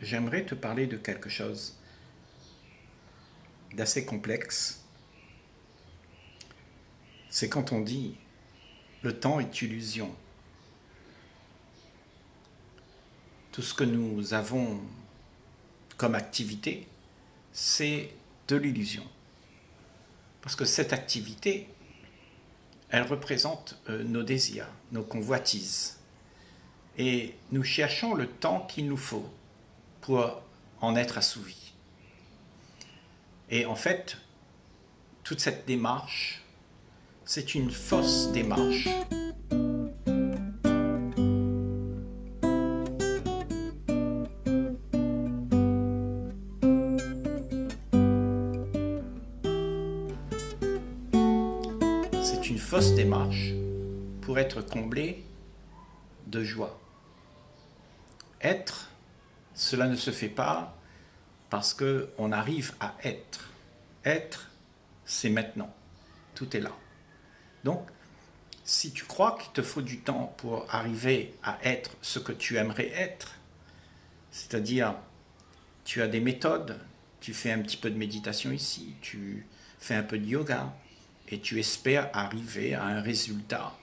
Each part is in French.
j'aimerais te parler de quelque chose d'assez complexe. C'est quand on dit le temps est illusion. Tout ce que nous avons comme activité, c'est de l'illusion. Parce que cette activité, elle représente euh, nos désirs, nos convoitises. Et nous cherchons le temps qu'il nous faut en être assouvis. Et en fait, toute cette démarche, c'est une fausse démarche. C'est une fausse démarche pour être comblé de joie. Être cela ne se fait pas parce qu'on arrive à être. Être, c'est maintenant. Tout est là. Donc, si tu crois qu'il te faut du temps pour arriver à être ce que tu aimerais être, c'est-à-dire tu as des méthodes, tu fais un petit peu de méditation ici, tu fais un peu de yoga et tu espères arriver à un résultat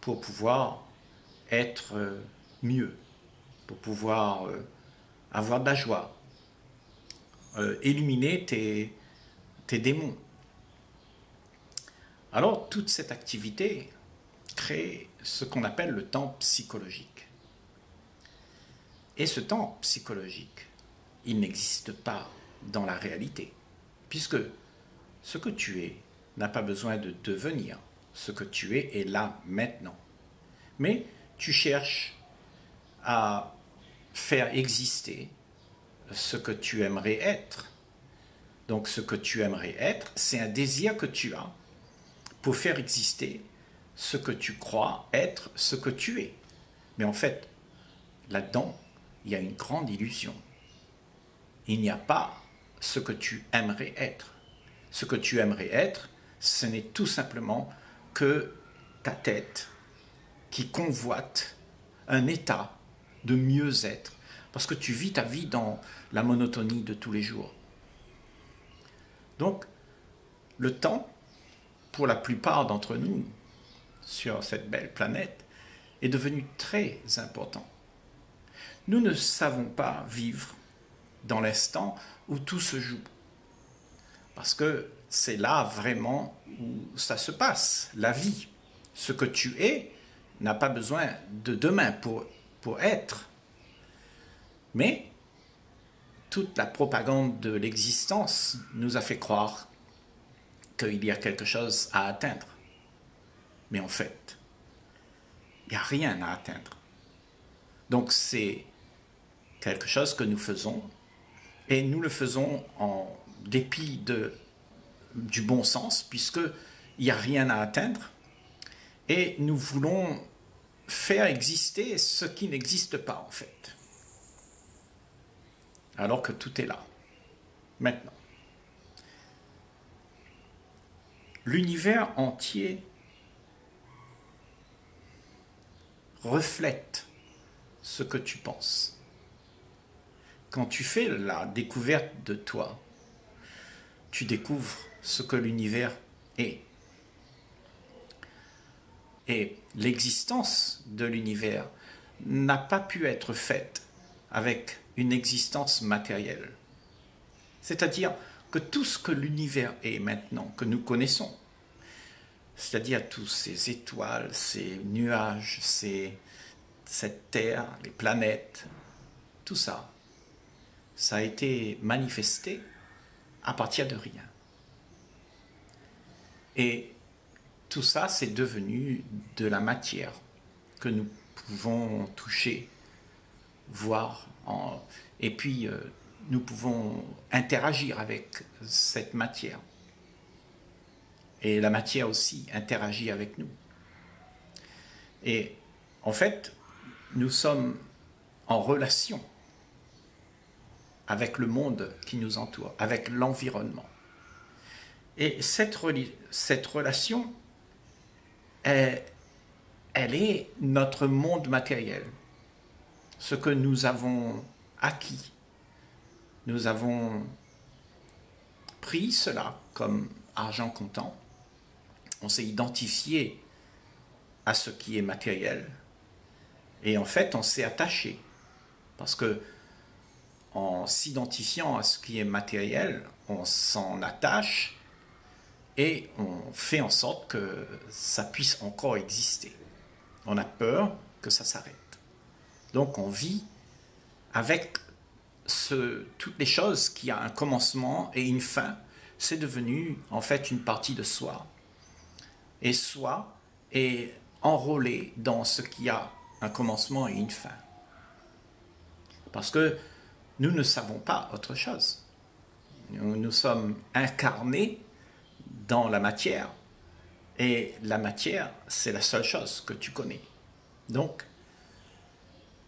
pour pouvoir être euh, mieux, pour pouvoir euh, avoir de la joie, euh, éliminer tes, tes démons. Alors toute cette activité crée ce qu'on appelle le temps psychologique. Et ce temps psychologique, il n'existe pas dans la réalité, puisque ce que tu es n'a pas besoin de devenir. Ce que tu es est là maintenant. Mais tu cherches à faire exister ce que tu aimerais être. Donc ce que tu aimerais être, c'est un désir que tu as pour faire exister ce que tu crois être ce que tu es. Mais en fait, là-dedans, il y a une grande illusion. Il n'y a pas ce que tu aimerais être. Ce que tu aimerais être, ce n'est tout simplement que ta tête qui convoite un état de mieux-être, parce que tu vis ta vie dans la monotonie de tous les jours. Donc, le temps, pour la plupart d'entre nous, sur cette belle planète, est devenu très important. Nous ne savons pas vivre dans l'instant où tout se joue. Parce que c'est là vraiment où ça se passe, la vie. Ce que tu es n'a pas besoin de demain pour pour être. Mais toute la propagande de l'existence nous a fait croire qu'il y a quelque chose à atteindre. Mais en fait, il n'y a rien à atteindre. Donc c'est quelque chose que nous faisons et nous le faisons en dépit du bon sens puisqu'il n'y a rien à atteindre et nous voulons faire exister ce qui n'existe pas en fait. Alors que tout est là, maintenant. L'univers entier reflète ce que tu penses. Quand tu fais la découverte de toi, tu découvres ce que l'univers est. Et l'existence de l'univers n'a pas pu être faite avec une existence matérielle. C'est-à-dire que tout ce que l'univers est maintenant, que nous connaissons, c'est-à-dire tous ces étoiles, ces nuages, cette terre, les planètes, tout ça, ça a été manifesté à partir de rien. Et tout ça, c'est devenu de la matière que nous pouvons toucher, voir, et puis euh, nous pouvons interagir avec cette matière. Et la matière aussi interagit avec nous. Et en fait, nous sommes en relation avec le monde qui nous entoure, avec l'environnement. Et cette, cette relation, elle, est notre monde matériel, ce que nous avons acquis. Nous avons pris cela comme argent comptant. On s'est identifié à ce qui est matériel. Et en fait, on s'est attaché. Parce que en s'identifiant à ce qui est matériel, on s'en attache et on fait en sorte que ça puisse encore exister. On a peur que ça s'arrête. Donc on vit avec ce, toutes les choses qui a un commencement et une fin. C'est devenu en fait une partie de soi. Et soi est enrôlé dans ce qui a un commencement et une fin. Parce que nous ne savons pas autre chose. Nous, nous sommes incarnés dans la matière. Et la matière, c'est la seule chose que tu connais. Donc,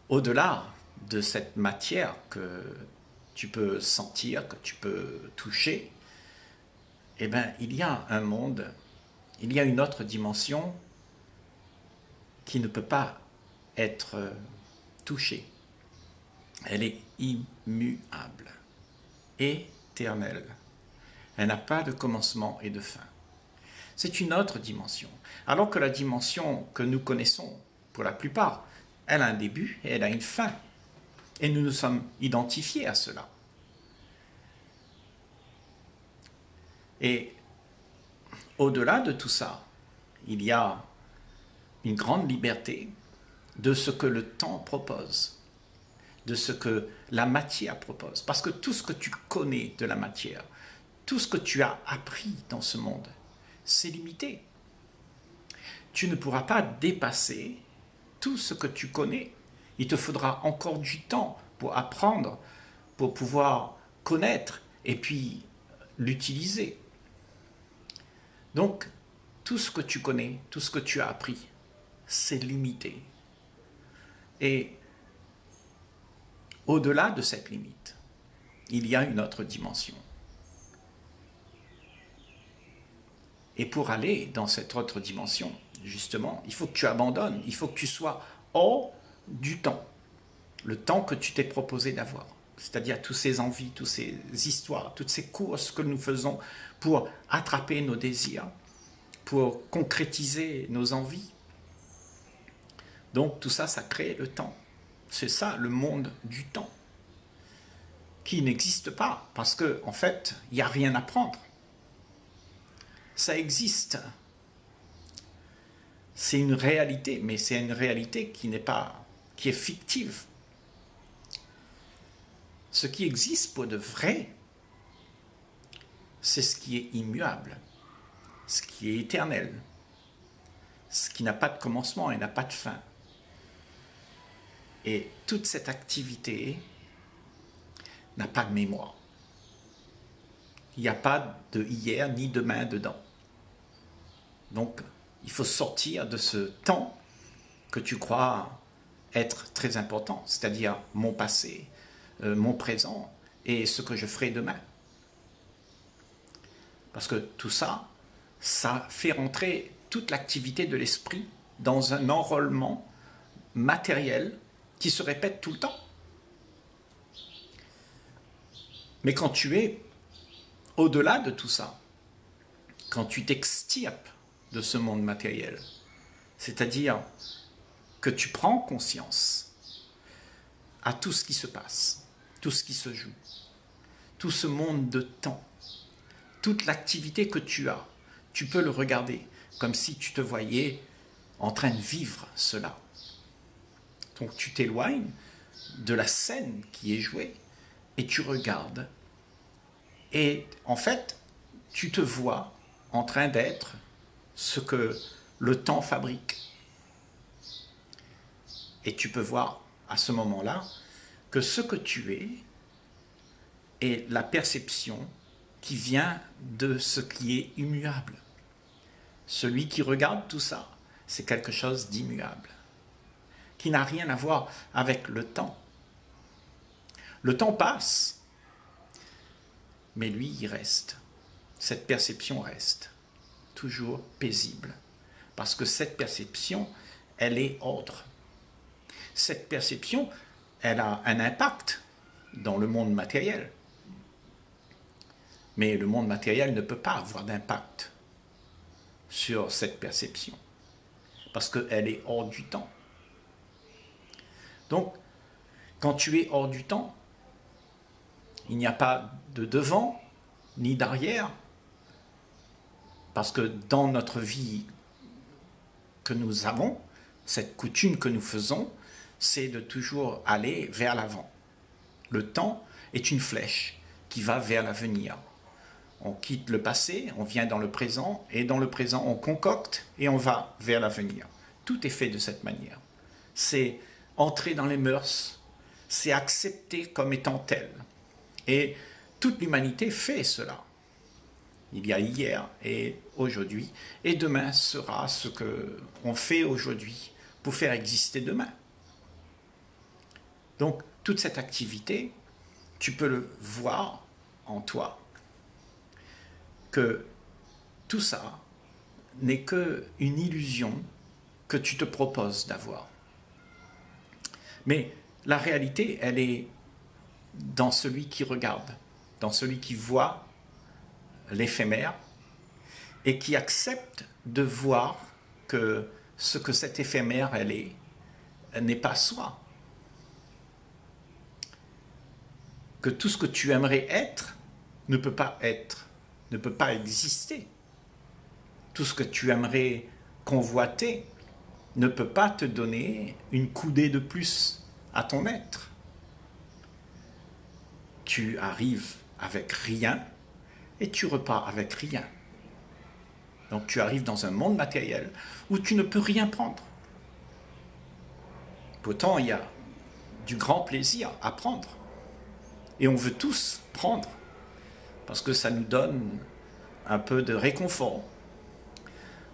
au-delà de cette matière que tu peux sentir, que tu peux toucher, eh bien, il y a un monde, il y a une autre dimension qui ne peut pas être touchée. Elle est immuable, éternelle. Elle n'a pas de commencement et de fin. C'est une autre dimension. Alors que la dimension que nous connaissons, pour la plupart, elle a un début et elle a une fin. Et nous nous sommes identifiés à cela. Et au-delà de tout ça, il y a une grande liberté de ce que le temps propose, de ce que la matière propose. Parce que tout ce que tu connais de la matière, tout ce que tu as appris dans ce monde, c'est limité. Tu ne pourras pas dépasser tout ce que tu connais. Il te faudra encore du temps pour apprendre, pour pouvoir connaître et puis l'utiliser. Donc, tout ce que tu connais, tout ce que tu as appris, c'est limité. Et au-delà de cette limite, il y a une autre dimension. Et pour aller dans cette autre dimension, justement, il faut que tu abandonnes, il faut que tu sois hors du temps, le temps que tu t'es proposé d'avoir. C'est-à-dire toutes ces envies, toutes ces histoires, toutes ces courses que nous faisons pour attraper nos désirs, pour concrétiser nos envies. Donc tout ça, ça crée le temps. C'est ça le monde du temps, qui n'existe pas, parce qu'en en fait, il n'y a rien à prendre ça existe. C'est une réalité, mais c'est une réalité qui n'est pas, qui est fictive. Ce qui existe pour de vrai, c'est ce qui est immuable, ce qui est éternel, ce qui n'a pas de commencement et n'a pas de fin. Et toute cette activité n'a pas de mémoire. Il n'y a pas de hier ni demain dedans. Donc, il faut sortir de ce temps que tu crois être très important, c'est-à-dire mon passé, euh, mon présent et ce que je ferai demain. Parce que tout ça, ça fait rentrer toute l'activité de l'esprit dans un enrôlement matériel qui se répète tout le temps. Mais quand tu es au-delà de tout ça, quand tu t'extirpes de ce monde matériel, c'est-à-dire que tu prends conscience à tout ce qui se passe, tout ce qui se joue, tout ce monde de temps, toute l'activité que tu as, tu peux le regarder comme si tu te voyais en train de vivre cela. Donc tu t'éloignes de la scène qui est jouée et tu regardes et en fait, tu te vois en train d'être ce que le temps fabrique. Et tu peux voir à ce moment-là que ce que tu es est la perception qui vient de ce qui est immuable. Celui qui regarde tout ça, c'est quelque chose d'immuable, qui n'a rien à voir avec le temps. Le temps passe, mais lui, il reste. Cette perception reste toujours paisible. Parce que cette perception, elle est ordre. Cette perception, elle a un impact dans le monde matériel. Mais le monde matériel ne peut pas avoir d'impact sur cette perception, parce qu'elle est hors du temps. Donc, quand tu es hors du temps, il n'y a pas de devant ni d'arrière, parce que dans notre vie que nous avons, cette coutume que nous faisons, c'est de toujours aller vers l'avant. Le temps est une flèche qui va vers l'avenir. On quitte le passé, on vient dans le présent, et dans le présent, on concocte et on va vers l'avenir. Tout est fait de cette manière. C'est entrer dans les mœurs, c'est accepter comme étant tel. Et toute l'humanité fait cela. Il y a hier et aujourd'hui, et demain sera ce que on fait aujourd'hui pour faire exister demain. Donc toute cette activité, tu peux le voir en toi, que tout ça n'est que une illusion que tu te proposes d'avoir. Mais la réalité, elle est dans celui qui regarde, dans celui qui voit l'éphémère et qui accepte de voir que ce que cette éphémère, elle est, n'est pas soi. Que tout ce que tu aimerais être ne peut pas être, ne peut pas exister. Tout ce que tu aimerais convoiter ne peut pas te donner une coudée de plus à ton être. Tu arrives avec rien et tu repars avec rien. Donc tu arrives dans un monde matériel où tu ne peux rien prendre. Pourtant, il y a du grand plaisir à prendre. Et on veut tous prendre parce que ça nous donne un peu de réconfort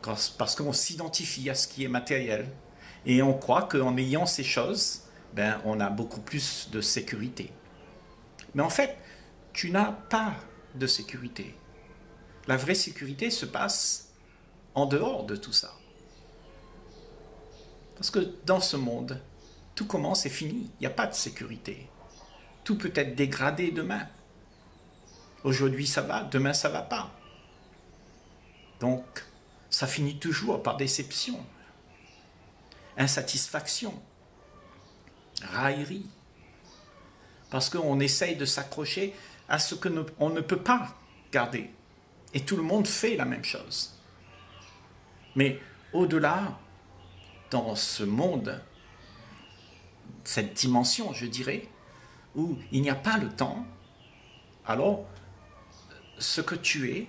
parce qu'on s'identifie à ce qui est matériel et on croit qu'en ayant ces choses, ben, on a beaucoup plus de sécurité. Mais en fait, tu n'as pas de sécurité. La vraie sécurité se passe en dehors de tout ça. Parce que dans ce monde, tout commence et finit. Il n'y a pas de sécurité. Tout peut être dégradé demain. Aujourd'hui ça va, demain ça va pas. Donc, ça finit toujours par déception, insatisfaction, raillerie. Parce qu'on essaye de s'accrocher à ce que on ne peut pas garder. Et tout le monde fait la même chose. Mais au-delà, dans ce monde, cette dimension, je dirais, où il n'y a pas le temps, alors ce que tu es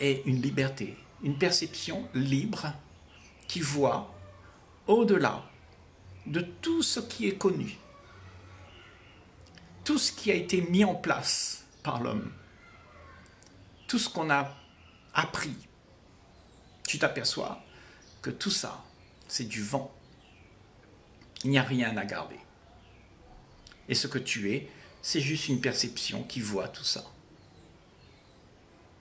est une liberté, une perception libre qui voit au-delà de tout ce qui est connu, tout ce qui a été mis en place par l'homme, tout ce qu'on a appris, tu t'aperçois que tout ça, c'est du vent. Il n'y a rien à garder. Et ce que tu es, c'est juste une perception qui voit tout ça.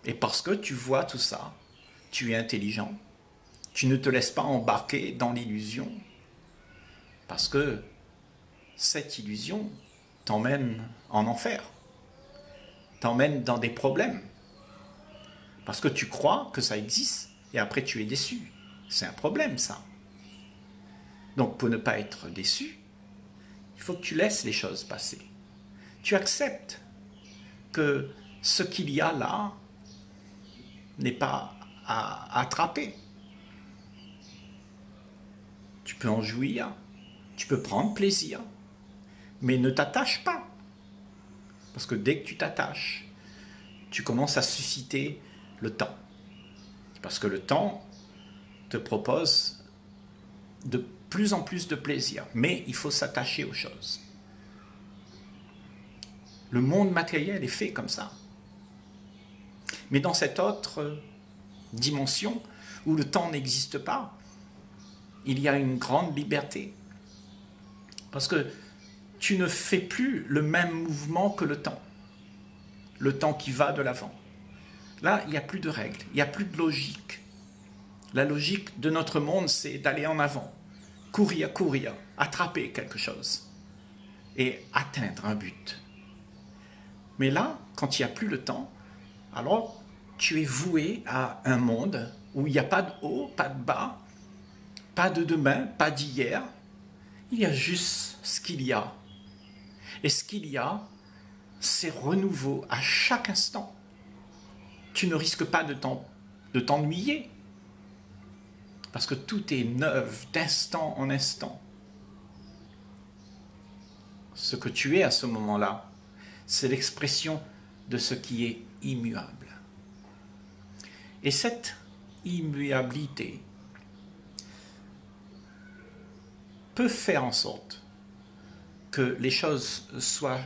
Et parce que tu vois tout ça, tu es intelligent. Tu ne te laisses pas embarquer dans l'illusion. Parce que cette illusion t'emmène en enfer, t'emmène dans des problèmes. Parce que tu crois que ça existe et après tu es déçu. C'est un problème ça. Donc pour ne pas être déçu, il faut que tu laisses les choses passer. Tu acceptes que ce qu'il y a là n'est pas à attraper. Tu peux en jouir, tu peux prendre plaisir, mais ne t'attache pas. Parce que dès que tu t'attaches, tu commences à susciter le temps. Parce que le temps te propose de plus en plus de plaisir, mais il faut s'attacher aux choses. Le monde matériel est fait comme ça. Mais dans cette autre dimension où le temps n'existe pas, il y a une grande liberté. Parce que tu ne fais plus le même mouvement que le temps. Le temps qui va de l'avant. Là, il n'y a plus de règles, il n'y a plus de logique. La logique de notre monde, c'est d'aller en avant, courir, courir, attraper quelque chose et atteindre un but. Mais là, quand il n'y a plus le temps, alors tu es voué à un monde où il n'y a pas de haut, pas de bas, pas de demain, pas d'hier. Il y a juste ce qu'il y a. Et ce qu'il y a, c'est renouveau à chaque instant. Tu ne risques pas de t'ennuyer. Parce que tout est neuf d'instant en instant. Ce que tu es à ce moment-là, c'est l'expression de ce qui est immuable. Et cette immuabilité peut faire en sorte que les choses soient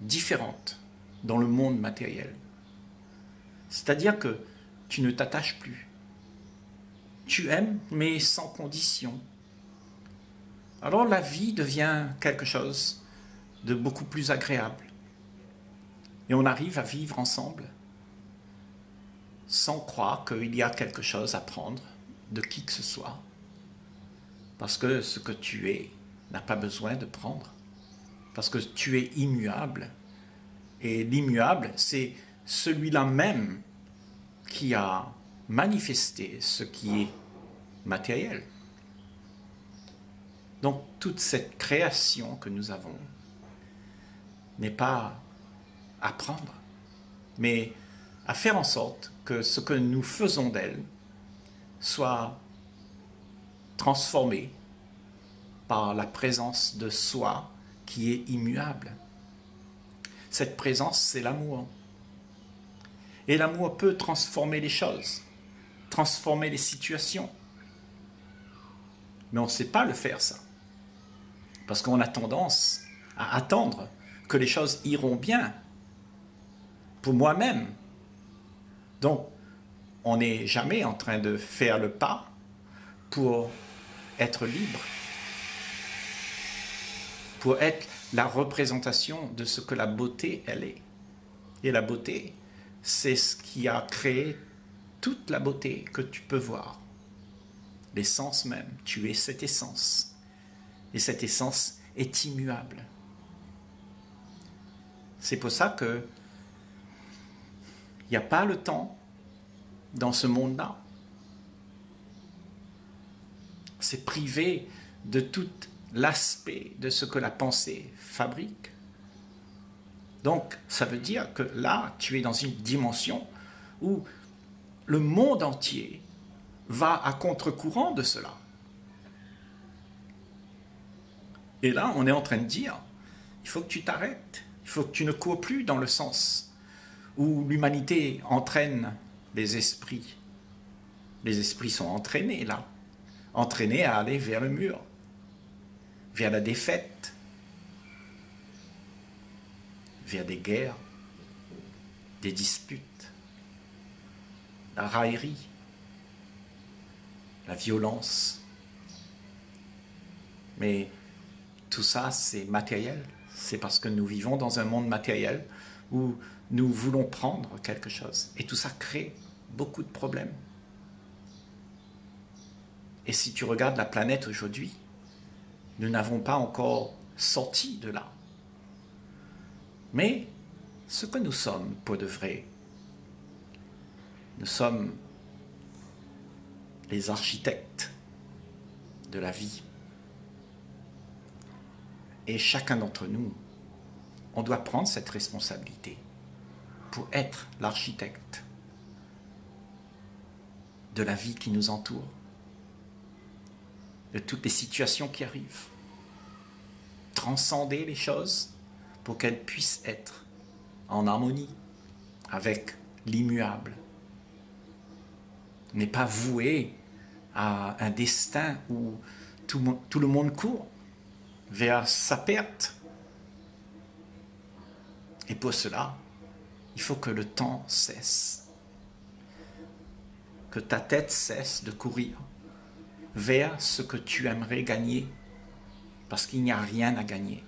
différentes dans le monde matériel. C'est-à-dire que tu ne t'attaches plus. Tu aimes, mais sans condition. Alors la vie devient quelque chose de beaucoup plus agréable. Et on arrive à vivre ensemble sans croire qu'il y a quelque chose à prendre de qui que ce soit. Parce que ce que tu es n'a pas besoin de prendre. Parce que tu es immuable. Et l'immuable, c'est celui-là même qui a manifesté ce qui est matériel. Donc toute cette création que nous avons n'est pas à prendre, mais à faire en sorte que ce que nous faisons d'elle soit transformé par la présence de soi qui est immuable. Cette présence, c'est l'amour. Et l'amour peut transformer les choses, transformer les situations. Mais on ne sait pas le faire, ça. Parce qu'on a tendance à attendre que les choses iront bien pour moi-même. Donc, on n'est jamais en train de faire le pas pour être libre, pour être la représentation de ce que la beauté, elle est. Et la beauté, c'est ce qui a créé toute la beauté que tu peux voir. L'essence même, tu es cette essence. Et cette essence est immuable. C'est pour ça que il n'y a pas le temps dans ce monde-là. C'est privé de tout l'aspect de ce que la pensée fabrique. Donc, ça veut dire que là, tu es dans une dimension où le monde entier va à contre-courant de cela. Et là, on est en train de dire, il faut que tu t'arrêtes, il faut que tu ne cours plus dans le sens où l'humanité entraîne les esprits. Les esprits sont entraînés là, entraînés à aller vers le mur, vers la défaite, vers des guerres, des disputes, la raillerie, la violence. Mais tout ça, c'est matériel. C'est parce que nous vivons dans un monde matériel où nous voulons prendre quelque chose. Et tout ça crée beaucoup de problèmes. Et si tu regardes la planète aujourd'hui, nous n'avons pas encore sorti de là. Mais ce que nous sommes pour de vrai, nous sommes les architectes de la vie. Et chacun d'entre nous, on doit prendre cette responsabilité pour être l'architecte de la vie qui nous entoure, de toutes les situations qui arrivent. Transcender les choses pour qu'elles puissent être en harmonie avec l'immuable. N'est pas voué à un destin où tout, tout le monde court vers sa perte. Et pour cela, il faut que le temps cesse, que ta tête cesse de courir vers ce que tu aimerais gagner, parce qu'il n'y a rien à gagner.